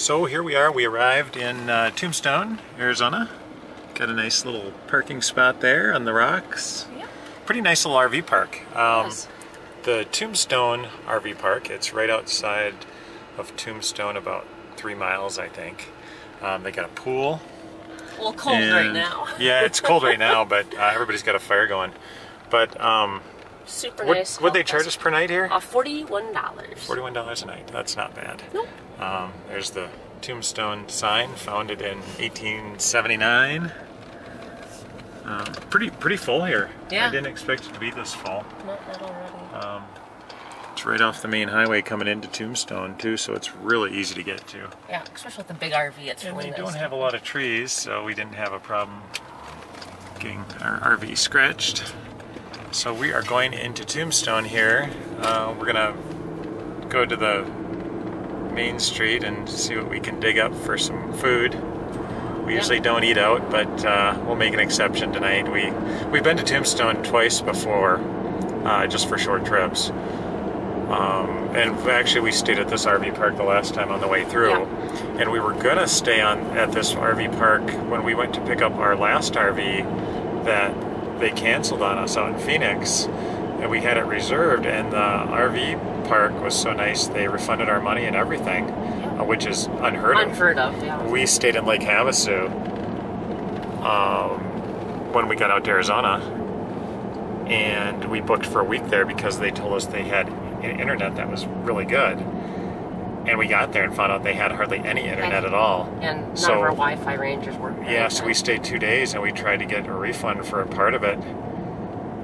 So here we are, we arrived in uh, Tombstone, Arizona. Got a nice little parking spot there on the rocks. Yeah. Pretty nice little RV park. Um, Yes. The Tombstone RV park, it's right outside of Tombstone, about three miles, I think. Um, they got a pool. A little cold right now. yeah, it's cold right now, but uh, everybody's got a fire going. But um, Super what nice. would they charge us per night here? Uh, Forty-one dollars. Forty-one dollars a night. That's not bad. Nope. Um, there's the Tombstone sign, founded in 1879. Um, pretty pretty full here. Yeah. I didn't expect it to be this full. Not, not already. Um, it's right off the main highway coming into Tombstone too, so it's really easy to get to. yeah, especially with the big RV, it's And really they don't have a lot of trees, so we didn't have a problem getting our RV scratched. So we are going into Tombstone here. Uh, we're gonna go to the main street and see what we can dig up for some food. We Yeah. usually don't eat out, but uh, we'll make an exception tonight. We we've been to Tombstone twice before, uh, just for short trips. Um, and actually, we stayed at this RV park the last time on the way through. Yeah. And we were gonna stay on at this RV park when we went to pick up our last RV that they canceled on us out in Phoenix. And we had it reserved, and the RV park was so nice they refunded our money and everything, uh, which is unheard of. Unheard of, yeah. We stayed in Lake Havasu um, when we got out to Arizona, and we booked for a week there because they told us they had i- internet that was really good. And we got there and found out they had hardly any internet at all. And none So- of our Wi-Fi rangers work. Yeah, so we stayed two days and we tried to get a refund for a part of it,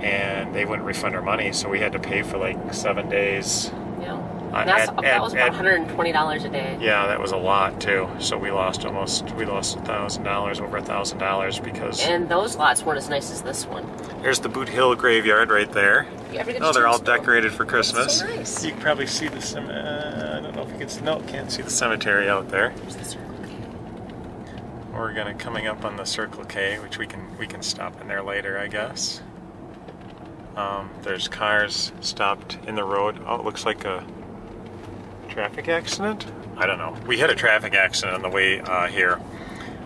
and they wouldn't refund our money, so we had to pay for like seven days. Yeah. Uh, That's, at- that at- was about 120 dollars a day. Yeah, that was a lot too. So we lost almost we lost a thousand dollars, over a thousand dollars because And those lots weren't as nice as this one. there's the Boot Hill graveyard right there. You Oh, they're all decorated for Christmas. so nice. You can probably see the cem- uh, I don't know if you can. s- No, can't see the cemetery out there. The Circle K. We're gonna coming up on the Circle K, which we can we can stop in there later, I guess. Um, there's cars stopped in the road. Oh, it looks like a traffic accident. I don't know. We had a traffic accident on the way uh, here.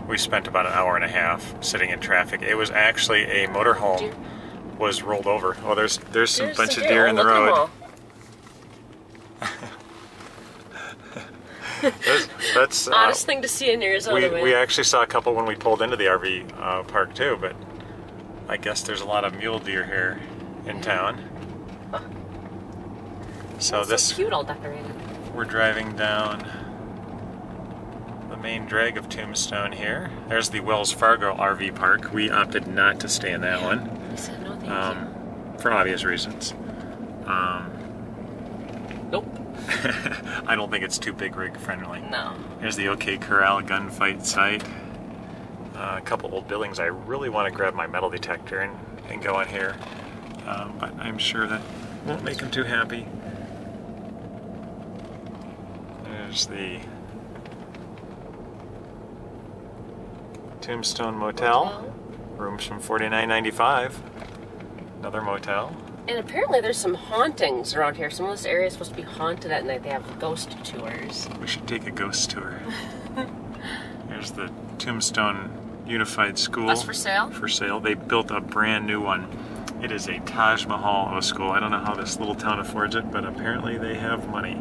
We spent about an hour and a half sitting in traffic. It was actually a motorhome Deer. was rolled over. Oh, there's there's some There's bunch some of deer Oh, in the look at 'em road. all. That's, that's uh, Oddest thing to see in Arizona, we, we actually saw a couple when we pulled into the RV uh, park too, but I guess there's a lot of mule deer here in town. So It's this so cute, all decorated. We're driving down the main drag of Tombstone here. There's the Wells Fargo RV park. We opted not to stay in that one said no, um, for obvious reasons. Um. Nope. I don't think it's too big rig friendly. No. There's the OK Corral gunfight site. Uh, a couple old buildings. I really want to grab my metal detector and, and go in here, um, but I'm sure that won't make them too happy. There's the Tombstone Motel. Rooms from $49.95. Another motel. And apparently there's some hauntings around here. Some of this area is supposed to be haunted at night. They have ghost tours. We should take a ghost tour. There's the Tombstone Unified School. That's for sale? For sale. They built a brand new one. It is a Taj Mahal of a school. I don't know how this little town affords it, but apparently they have money.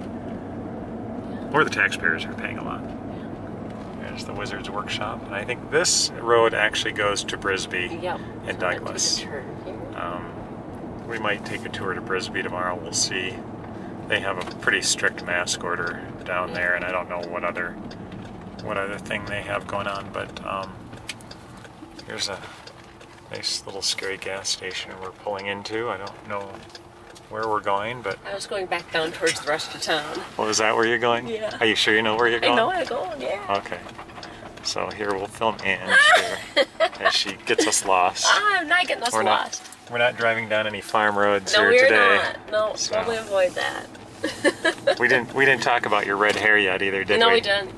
Or the taxpayers are paying a lot. There's the Wizard's Workshop. And I think this road actually goes to Bisbee Yep. and So I take a Douglas. Um, we might take a tour to Bisbee tomorrow. We'll see. They have a pretty strict mask order down there, and I don't know what other what other thing they have going on. But um, here's a nice little scary gas station we're pulling into. I don't know where we're going, but I was going back down towards the rest of town. well, is that where you're going? Yeah. Are you sure you know where you're going? I know where I'm going, yeah. Okay. So here we'll film Anne here as she gets us lost. Ah, I'm not getting us We're not we're not driving down any farm roads No, here we're today. not. No, So- totally avoid that. We didn't we didn't talk about your red hair yet either, did no, we? we didn't.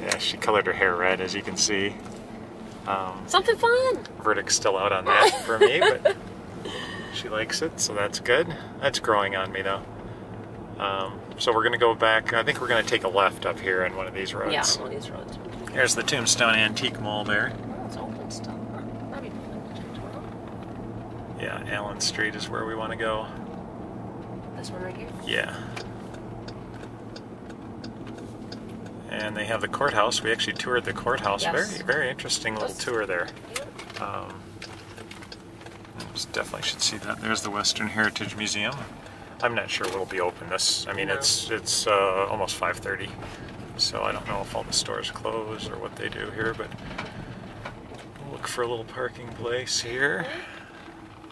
Yeah, she colored her hair red as you can see. Um, Something fun. verdict's still out on that for me, but she likes it, so that's good. That's growing on me though. Um, So we're gonna go back. I think we're gonna take a left up here in one of these roads. Yeah, one of these roads. There's the Tombstone Antique Mall there. Oh, it's open still. That'd be fun to. Yeah, Allen Street is where we want to go. This one right here. Yeah. And they have the courthouse. We actually toured the courthouse. Yes. Very, very interesting little tour there. Um, definitely should see that. There's the Western Heritage Museum. I'm not sure what'll be open this. I mean, No. it's it's uh, almost 5:30, so I don't know if all the stores close or what they do here. But we'll look for a little parking place here.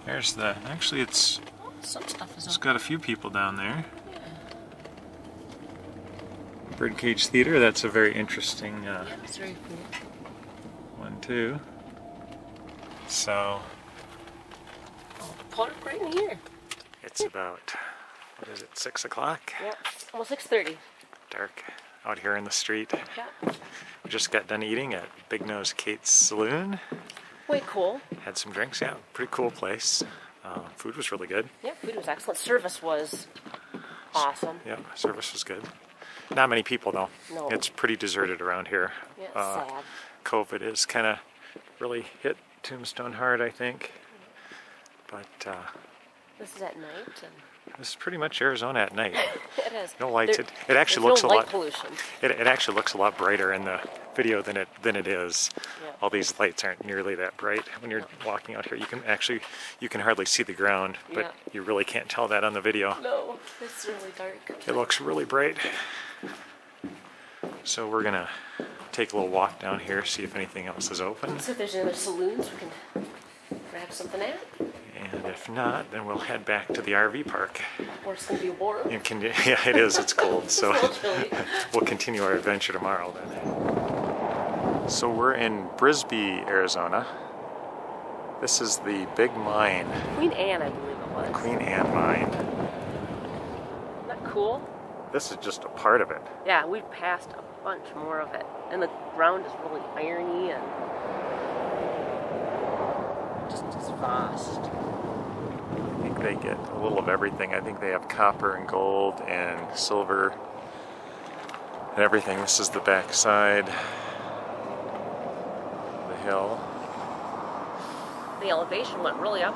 There's the. Actually, it's Oh, some stuff is it's got a few people down there. Birdcage Theater. That's a very interesting uh, Yeah, it's very cool. one too. So park right in here. it's about what is it? Six o'clock. Yeah, almost 6:30. Dark out here in the street. Yeah. We just got done eating at Big Nose Kate's Saloon. Way cool. Had some drinks. Yeah, pretty cool place. Uh, food was really good. Yeah, food was excellent. Service was awesome. Yeah, service was good. Not many people though. No. It's pretty deserted around here. Yeah, Uh, sad. COVID has kind of really hit Tombstone hard, I think. But uh, This is at night, and this is pretty much Arizona at night. it is. No lights. There- It, it actually looks no a light lot. pollution. It, it actually looks a lot brighter in the video than it than it is. Yeah. All these lights aren't nearly that bright. When you're walking out here, you can actually you can hardly see the ground, but Yeah. you really can't tell that on the video. No, it's really dark. It looks really bright. So we're gonna take a little walk down here, see if anything else is open, So if there's any other saloons, we can grab something at. And if not, then we'll head back to the RV park. Or be warm. And can, yeah, it is. It's cold, so It's a little chilly. we'll continue our adventure tomorrow then. So we're in Bisbee, Arizona. This is the big mine, Queen Anne, I believe it was. Queen Anne mine. Isn't that cool? This is just a part of it. Yeah, we've passed a bunch more of it. And the ground is really irony and just as vast. I think they get a little of everything. I think they have copper and gold and silver and everything. This is the back side of the hill. The elevation went really up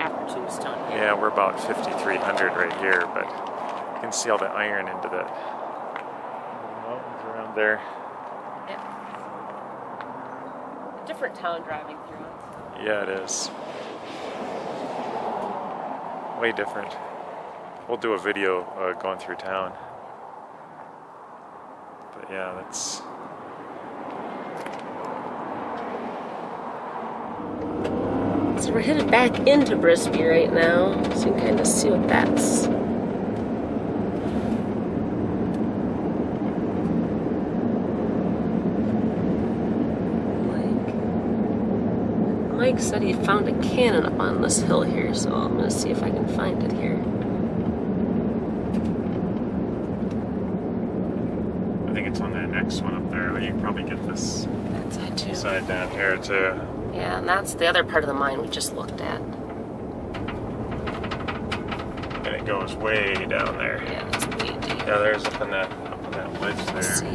after Tombstone here. Yeah, we're about 5,300 right here, but you can see all the iron into the mountains around there. Yeah. Different town driving through it. Yeah, it is. Way different. We'll do a video uh, going through town. But yeah, that's. So we're headed back into Bisbee right now, so you can kind of see what that's. like. Said he found a cannon up on this hill here, so I'm gonna see if I can find it here. I think it's on that next one up there. Oh, you can probably get this That side too. side down here too. Yeah, and that's the other part of the mine we just looked at. And it goes way down there. Yeah, that's way deep. Yeah, there's up in that up in that ledge there. see.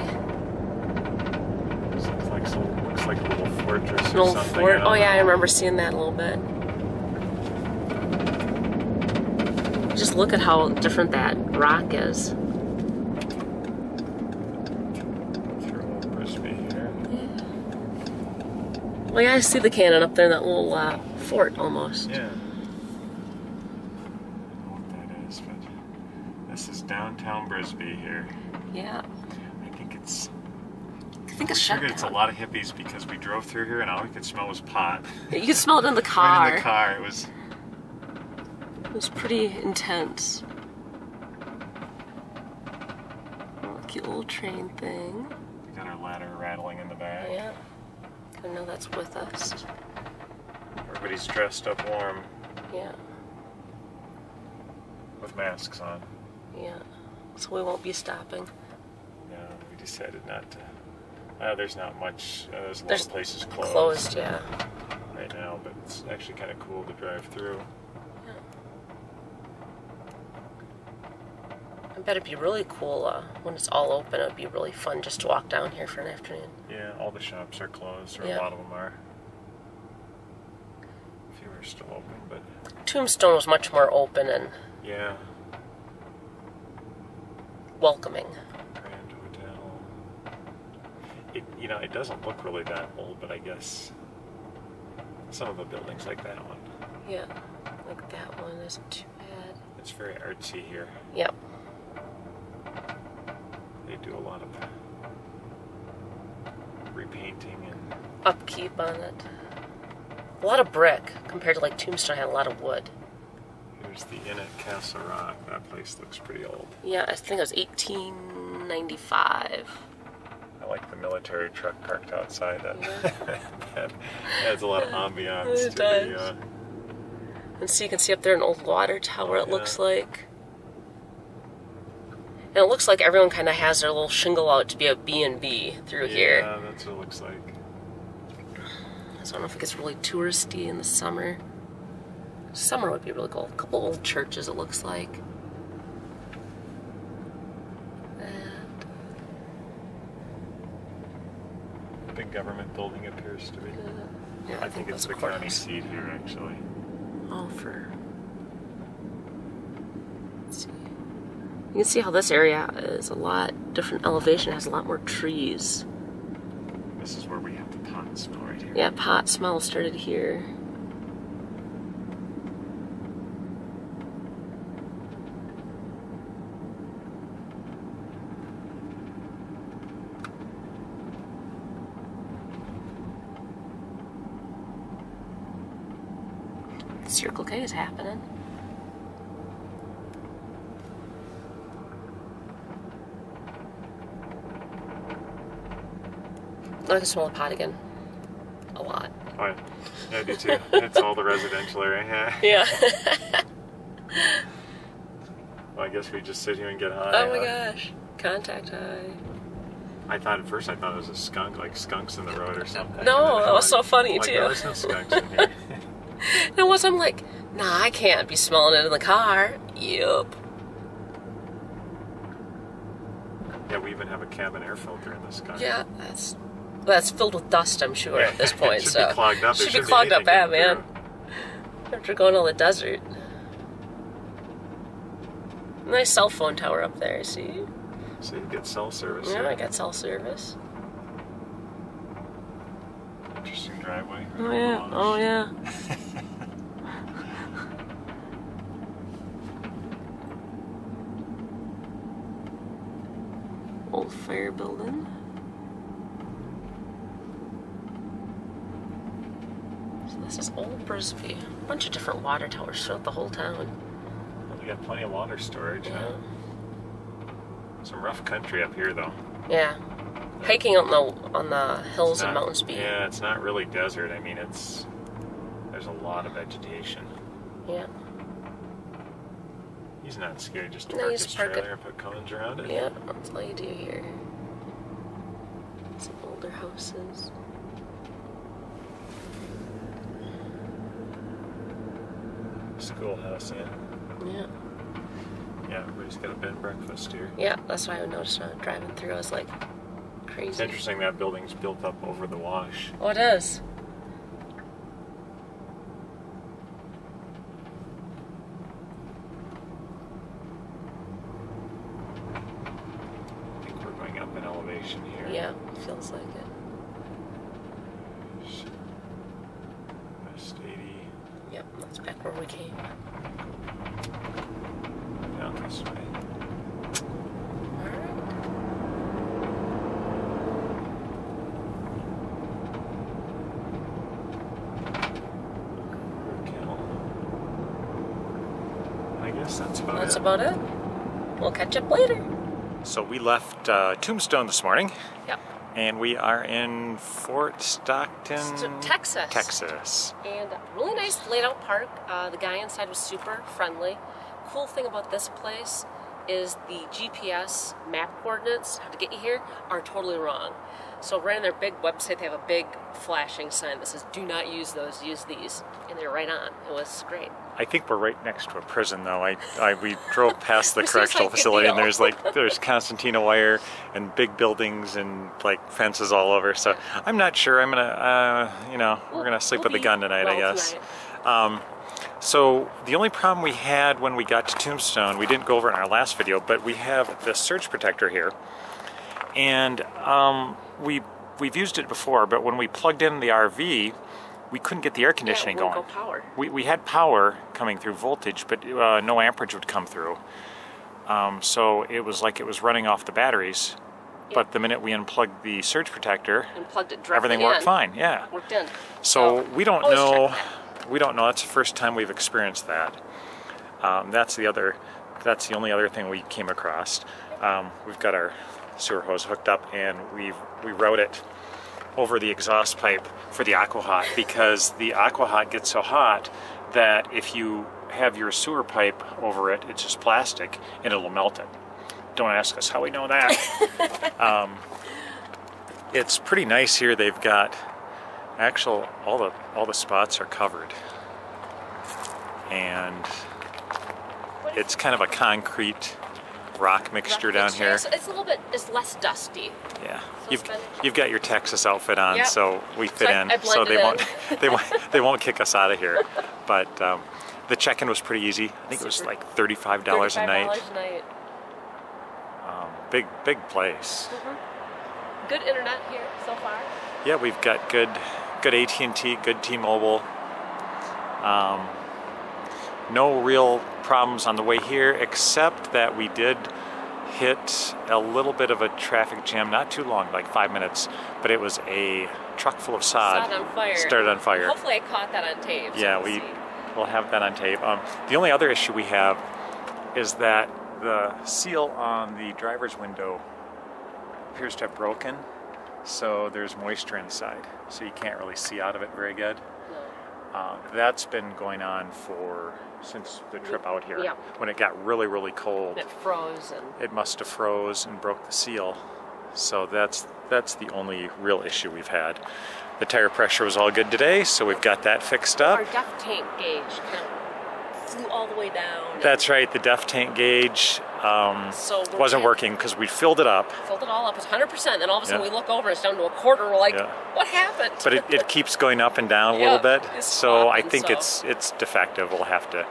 This looks like some looks like fortress An or old something. fort. Oh yeah, I remember seeing that a little bit. Just look at how different that rock is. Through old Bisbee here. Well, yeah, I see the cannon up there in that little uh, fort almost. Yeah. I don't know what that is, but this is downtown Bisbee here. Yeah. I think it's I think it's I shut figured it's a lot of hippies because we drove through here and all we could smell was pot. You could smell it in the Right car. in the car, it was It was pretty intense. Oh, cute little train thing. we got our ladder rattling in the back. Yeah. I know that's with us. Everybody's dressed up warm Yeah. with masks on. Yeah. So we won't be stopping. No, we decided not to. Uh, there's not much. Uh, there's a lot There's of places closed, Closed, yeah. right now, but it's actually kind of cool to drive through. I bet it'd be really cool uh, when it's all open. It'd be really fun just to walk down here for an afternoon. Yeah, all the shops are closed, or Yeah. a lot of them are. A few are still open, but Tombstone was much more open and yeah, welcoming. It you know it doesn't look really that old, but I guess some of the buildings like that one. Yeah, like that one isn't too bad. It's very artsy here. Yep. They do a lot of repainting and Upkeep on it. A lot of brick compared to like Tombstone had a lot of wood. here's the inn at Castle Rock. That place looks pretty old. Yeah, I think it was 1895. Like the military truck parked outside. That, Yeah. that adds a lot of ambiance It to does. the. Uh, And so you can see up there an old water tower, it looks like. And it looks like everyone kind of has their little shingle out to be a B&B through here. Yeah, that's what it looks like. I don't know if it gets really touristy in the summer. Summer would be really cool. A couple old churches, it looks like. And, Big government building appears to be. yeah, I, think, it's the county seat here, actually. Oh, for. Let's see. You can see how this area is a lot different elevation, has a lot more trees. This is where we have the pot smell right here. Yeah, pot smell started here. Circle is happening. I can smell the pot again. A lot. Oh, yeah. Yeah, I do too. it's all the residential area. Yeah. Yeah. Well, I guess we just sit here and get high. oh my huh? gosh. Contact high. I thought at first I thought it was a skunk, like skunks in the road or something. No, And that I'm was so funny, like, too. "Oh, there's no skunks in here. And once I'm like, nah, I can't be smelling it in the car. Yup. yeah, we even have a cabin air filter in this car. Yeah, that's that's filled with dust, I'm sure, at this it point. should so be clogged up. There Should be shouldn't clogged up anything bad, man. After going to the desert. Nice cell phone tower up there, see? So you get cell service. Yeah, here. I got cell service. Interesting driveway. Oh yeah, oh yeah. Old fire building. So this is Old Bisbee. A bunch of different water towers throughout the whole town. Well, we got plenty of water storage. Yeah. Huh? Some rough country up here, though. Yeah. Hiking on the on the hills It's and mountains be. Yeah, it's not really desert. I mean, it's there's a lot of vegetation. Yeah. He's not scared just to No, park he's his park it. trailer and put cones around it. Yeah, that's all you do here. Some older houses. Schoolhouse, yeah. Yeah. Yeah, everybody's got a bed and breakfast here. Yeah, that's why I noticed when I was driving through. I was like, crazy. It's interesting that building's built up over the wash. Oh, it is. I think we're going up in elevation here. Yeah, feels like it. West 80, Yep, that's back where we came. down this way. Alright. Kill. I guess that's about That's it. about it. We'll catch up later. So we left uh, Tombstone this morning, Yep. and we are in Fort Stockton, St- Texas. Texas. And really nice laid out park. Uh, the guy inside was super friendly. Cool thing about this place is the GPS map coordinates, how to get you here, are totally wrong. So right on their big website, they have a big flashing sign that says, "Do not use those. Use these," and they're right on. It was great. I think we're right next to a prison, though. I, I we drove past the correctional like facility, and there's like there's concertina wire and big buildings and like fences all over. So I'm not sure. I'm gonna, uh, you know, we're gonna sleep We'll with a gun tonight, I guess. tonight. So the only problem we had when we got to Tombstone, we didn't go over in our last video, but we have the surge protector here, and um, we we've used it before. But when we plugged in the RV, we couldn't get the air conditioning yeah, going. Go power. We, we had power coming through voltage, but uh, no amperage would come through. Um, so it was like it was running off the batteries. But the minute we unplugged the surge protector, And plugged it everything worked in. fine. Yeah. Worked in. So we don't know. We don't know. That's the first time we've experienced that. Um, that's the other. That's the only other thing we came across. Um, we've got our sewer hose hooked up, and we've we route it over the exhaust pipe for the Aqua-Hot because the Aqua-Hot gets so hot that if you have your sewer pipe over it, it's just plastic and it'll melt it. Don't ask us how we know that. um, it's pretty nice here. They've got actual all the all the spots are covered, and it's kind of a concrete rock mixture down here. It's, it's a little bit. It's less dusty. Yeah, So you've you've got your Texas outfit on, Yep. so we fit I- in. I so they blended won't they won't they won't kick us out of here. But um, the check-in was pretty easy. I think it was like thirty-five dollars a night. $35 a night. Um, big big place. Good internet here so far. Yeah, we've got good good AT and T, good T-Mobile. Um, no real problems on the way here, except that we did hit a little bit of a traffic jam, not too long, like five minutes, but it was a truck full of sod. Started on fire. Started on fire. Hopefully, I caught that on tape. so Yeah, we'll we will have that on tape. Um, the only other issue we have is that the seal on the driver's window appears to have broken, so there's moisture inside, so you can't really see out of it very good. Uh, that's been going on for since the trip out here. Yeah. When it got really, really cold, It froze and it must have froze and broke the seal. So that's that's the only real issue we've had. The tire pressure was all good today, so we've got that fixed up. our DEF tank gauge flew all the way down. That's right. The DEF tank gauge um, So wasn't in- working because we filled it up, filled it all up. It's 100%. Then all of a sudden Yeah. we look over, it's down to a quarter. We're like, Yeah. what happened? but it, it keeps going up and down a Yeah, little bit. So I think so- it's it's defective. We'll have to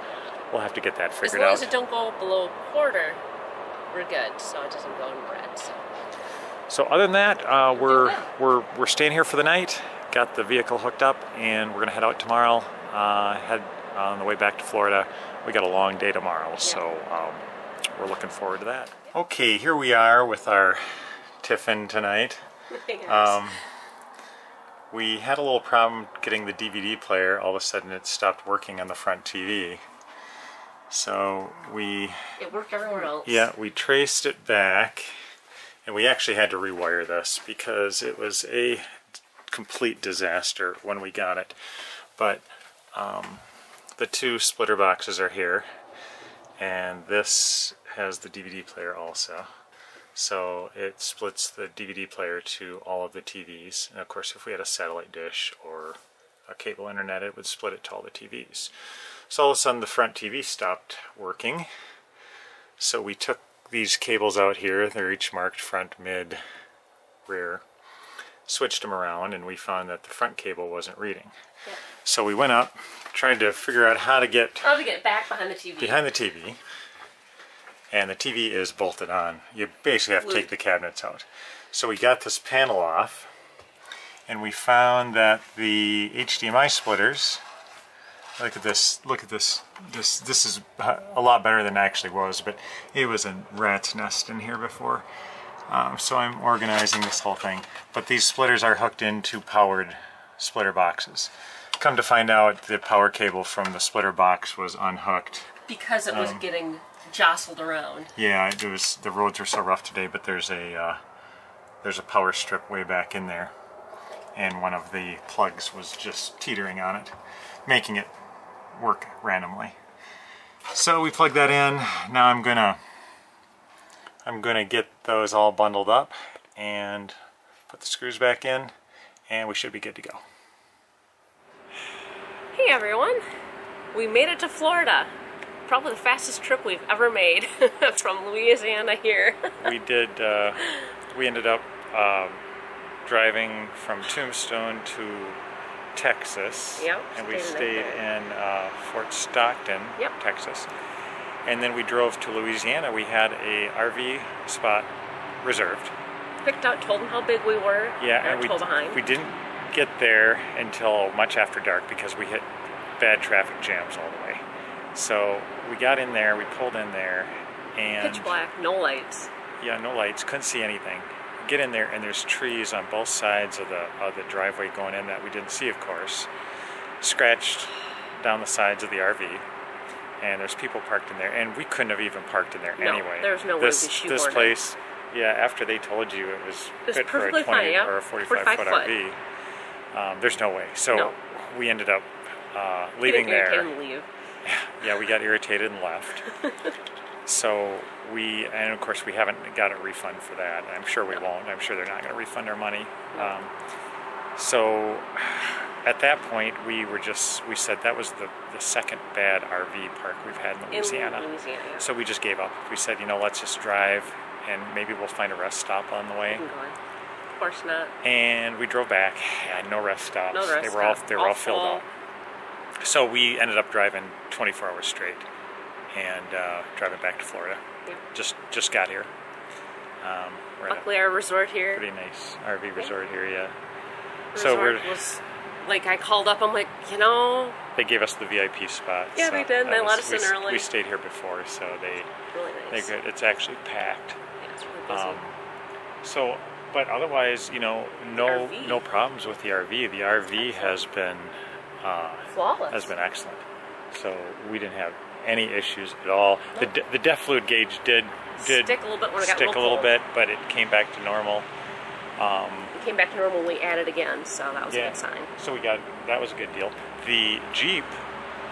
we'll have to get that figured out. as long out. as it don't go below a quarter, we're good. So it doesn't go in red. So. So other than that, uh, we're we're we're staying here for the night. Got the vehicle hooked up, and we're gonna head out tomorrow. Uh, head on the way back to Florida. We got a long day tomorrow, so um, we're looking forward to that. Okay, here we are with our Tiffin tonight. Um, we had a little problem getting the DVD player. All of a sudden, it stopped working on the front TV. So we it worked everywhere else. yeah, we traced it back, and we actually had to rewire this because it was a complete disaster when we got it. But um, the two splitter boxes are here, and this has the DVD player also. So it splits the DVD player to all of the TVs. And of course, if we had a satellite dish or a cable internet, it would split it to all the TVs. So all of a sudden, the front TV stopped working. So we took these cables out here, they're each marked front, mid, rear, switched them around, and we found that the front cable wasn't reading. So we went up, tried to figure out how to get How to get back behind the TV? behind the TV, and the TV is bolted on. You basically have to take the cabinets out. So we got this panel off, and we found that the HDMI splitters. Look at this! Look at this! This this is a lot better than it actually was, but it was a rat's nest in here before. Um, so I'm organizing this whole thing. But these splitters are hooked into powered splitter boxes. Come to find out, the power cable from the splitter box was unhooked. Because it Um, was getting jostled around. Yeah, it was. The roads are so rough today, but there's a uh, there's a power strip way back in there, and one of the plugs was just teetering on it, making it work randomly. So we plugged that in. Now I'm gonna I'm going to get those all bundled up and put the screws back in and we should be good to go. Hey everyone, we made it to Florida. Probably the fastest trip we've ever made from Louisiana here. we did, uh, we ended up uh, driving from Tombstone to Texas. Yep, and we stayed in uh, Fort Stockton, Yep. Texas. And then we drove to Louisiana. We had a RV spot reserved. Picked out, told them how big we were. Yeah, and we, told behind. we didn't get there until much after dark because we hit bad traffic jams all the way. So we got in there, we pulled in there, and Pitch black, no lights. yeah, no lights, couldn't see anything. Get in there, and there's trees on both sides of the of the driveway going in that we didn't see, of course, scratched down the sides of the RV. And there's people parked in there, and we couldn't have even parked in there No, anyway. there's no way this, to This place, yeah, after they told you it was It was fit for a perfectly 20 fine, yeah. or a 45, 45 foot, foot. RV, um, there's no way. So No. we ended up uh, leaving there. leave. Yeah, we got irritated and left. so we, and of course, we haven't got a refund for that. I'm sure we won't. I'm sure they're not going to refund our money. Um, so at that point, we were just, we said that was the, the second bad RV park we've had in In Louisiana. Louisiana. yeah. So we just gave up. We said, you know, let's just drive and maybe we'll find a rest stop on the way. Of course not. And we drove back. Had no rest stops. No rest they were all they were all, All filled full. up. So we ended up driving 24 hours straight and uh, driving back to Florida. Yeah. Just just got here. Um, we're at a Luckily, our resort here. pretty nice RV resort here. Yeah. So resort we're was like I called up. I'm like, you know, they gave us the VIP spot. Yeah, so they did. They let us we, in early. We stayed here before, so they really nice. good. It's actually packed. Yeah, it's really busy. Um, so, but otherwise, you know, no RV. no problems with the RV. The RV has been uh, Flawless. has been excellent. So we didn't have any issues at all. The the DEF fluid gauge did did Stick a little bit when it got stick a little cold. bit, but it came back to normal. Um, It came back to normal when we added again, so that was a good sign. so we got that was a good deal. The Jeep,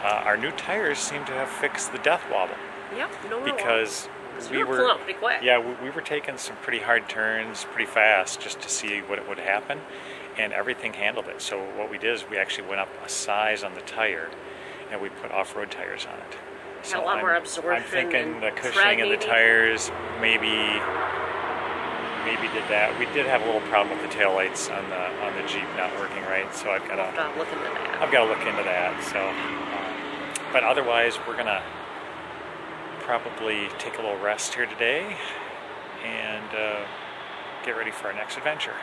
uh, our new tires seem to have fixed the death wobble Yep, no because wobble. we we were were pulling out pretty quick. Yeah, we, we were taking some pretty hard turns pretty fast just to see what it would happen, and everything handled it. So what we did is we actually went up a size on the tire, and we put off-road tires on it. Had a lot I'm, more I'm absorption thinking and the cushioning of the tires maybe maybe did that. We did have a little problem with the taillights on the on the Jeep not working right, so I've got We'll to look into that. I've got to look into that. So, um, but otherwise, we're gonna probably take a little rest here today and uh, get ready for our next adventure.